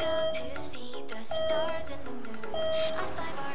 go to see the stars and the moon.